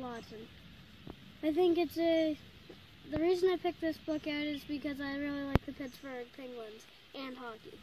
Lawson. I think it's a. The reason I picked this book out is because I really like the Pittsburgh Penguins and hockey.